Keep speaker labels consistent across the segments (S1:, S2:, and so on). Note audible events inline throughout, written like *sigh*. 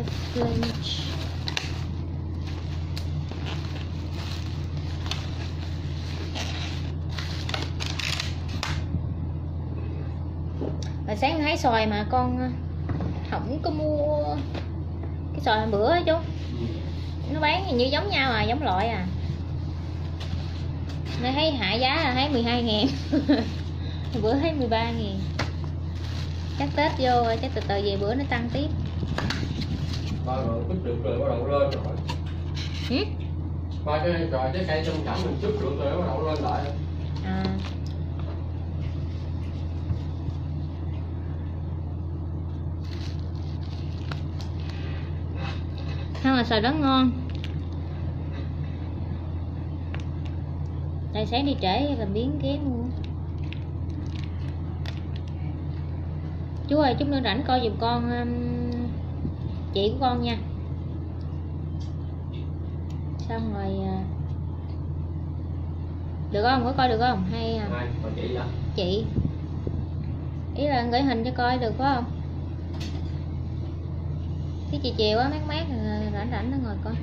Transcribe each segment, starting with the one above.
S1: hay flinch Hồi sáng thấy xoài mà con ờ, không có mua cái xoài hôm bữa chú. Nó bán như giống nhau à giống loại à. Nó thấy hạ giá là thấy 12 ngàn. *laughs* Bữa thấy 13 ngàn. Chắc tết vô, chắc từ từ về bữa nó tăng tiếp
S2: ba rồi chút được rồi bắt đầu lên rồi
S1: ừ?
S2: ba cái rồi trái cây trong cảnh mình chút được rồi bắt đầu lên lại
S1: à. sao mà xoài rất ngon tại sáng đi trễ làm biến kém luôn chú ơi chút nữa rảnh coi giùm con um, chị của con nha. Xong rồi à, được không? Có coi được không? Hay à,
S2: chị
S1: chị. Ý là gửi hình cho coi được phải không? Cái chiều chiều á mát mát à, rảnh rảnh nó ngồi coi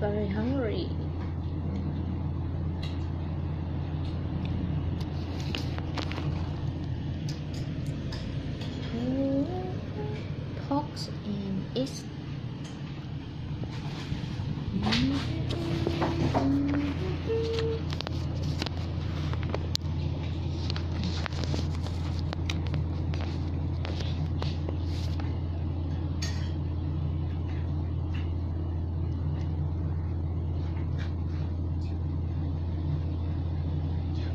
S1: very hungry. Pork and eggs. Mm -hmm.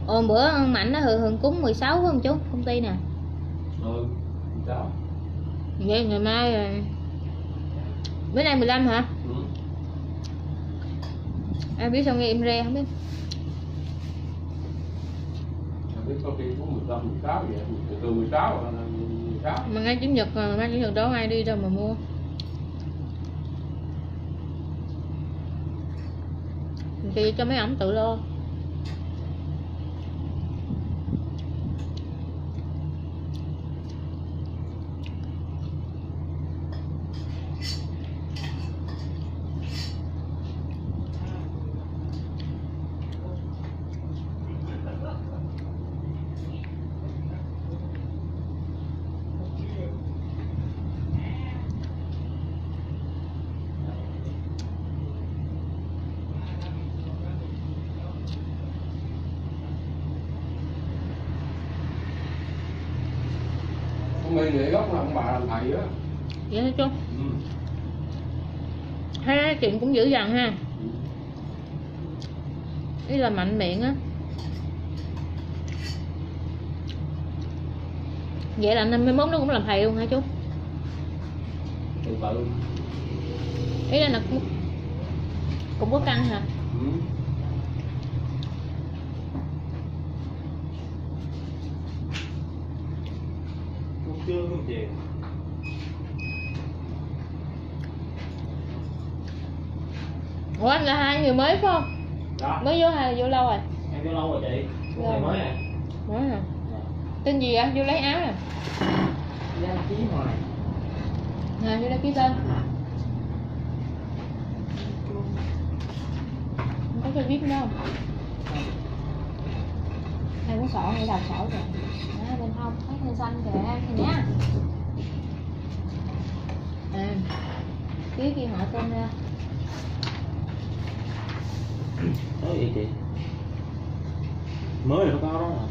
S1: Ồ bữa Mạnh nó hưởng hưởng cúng 16 phải không chú? Công ty nè
S2: ừ sao
S1: Vậy ngày mai à, Bữa nay 15 hả?
S2: ừ.
S1: Em biết sao nghe em re không biết
S2: biết có khi cũng 15, 16 vậy từ từ 16 là 16
S1: Mà ngay chủ nhật à, ngay chủ nhật đó ai đi đâu mà mua Thì cho mấy ổng tự lo
S2: Nghĩ gốc là ông bà làm thầy á
S1: Vậy hả chú?
S2: ừ.
S1: Nói chuyện cũng dữ dằn ha. Ý là mạnh miệng á Vậy là 51 nó cũng làm thầy luôn hả chú?
S2: từ từ
S1: Ý là nó cũng, cũng có căng hả?
S2: ừ.
S3: Trưa lúc chiều
S1: Ủa anh là hai người mới phải không?
S3: đó
S1: Mới vô hay là vô lâu rồi?
S3: em vô lâu rồi chị ngày mới
S1: rồi.
S3: nè
S1: Mới hả? Tên gì ạ? Vô lấy áo nè
S3: Giang Chí Hoài
S1: Nè, vô lấy ký tên Không có cái viết đâu không? Hai cuốn sổ, hay đọc sổ kìa Đó, bên hông, thấy thanh xanh kìa, thì nhá. À, ký ghi họ tên ra.
S3: Nói gì chị? Mới là nó có đó mà.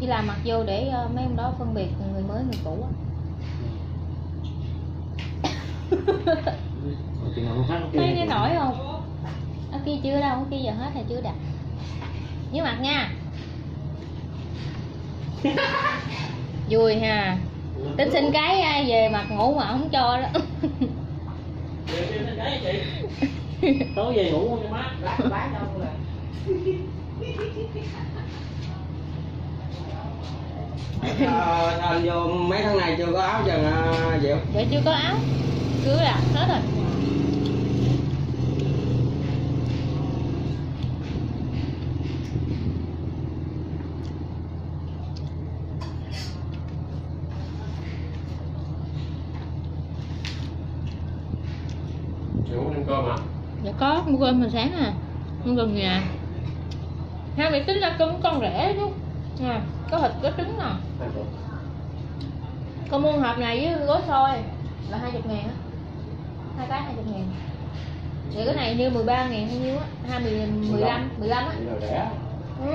S1: chỉ làm mặc vô để ờ, mấy ông đó phân biệt người mới người cũ á. Thấy cái nổi không? Ở kia chưa đâu ở kia giờ hết rồi chưa đặt. Nhớ mặt nha *laughs* vui ha tính xin cái ai về mặt ngủ mà không cho đó. *laughs*
S3: Tối về ngủ cho mát.
S4: bán bán đâu là
S5: Ờ, anh vô mấy tháng này chưa có áo dần à, Diệu
S1: vậy chưa có áo cứ đặt hết rồi
S2: Chị muốn ăn cơm hả?
S1: dạ có mua cơm hồi sáng à. Mua gần nhà. Hai mẹ tính ra cơm con rẻ chứ à, có thịt có trứng nè
S2: Hai cơm.
S1: con mua hộp này với gói xôi là hai chục ngàn á. Hai cái hai chục ngàn. Vậy cái này như 13 ngàn hay nhiêu á? Hai mười mười lăm mười lăm á.
S2: Vậy là rẻ.
S1: ừ.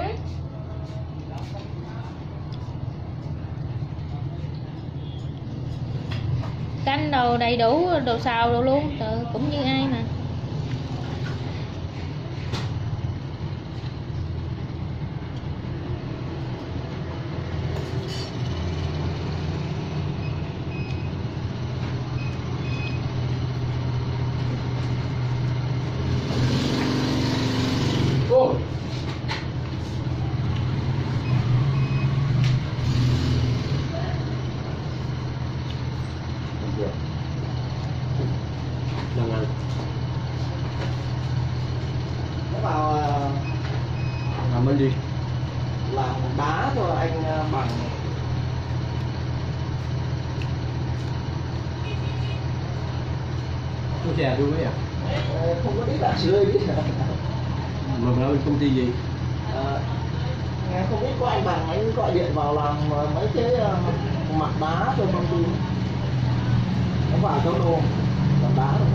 S1: Canh đồ đầy đủ đồ xào đồ luôn Tự, cũng như ai mà.
S5: Nó vào à,
S2: Làm bên gì?
S5: làm đá cho anh à, bằng
S2: Có chè tôi với à?
S5: ờ, không có biết là chưa biết
S2: Mà ở công ty gì?
S5: Ờ, nghe không biết có anh bằng anh gọi điện vào làm ờ, mấy cái ờ, mặt đá cho công ty nó vào cho đồ làm đá rồi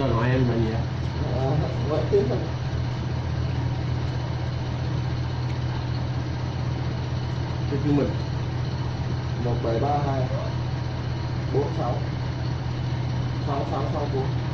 S2: cho nội em là gì ạ? Cho chúng mình
S5: 1732 46 6664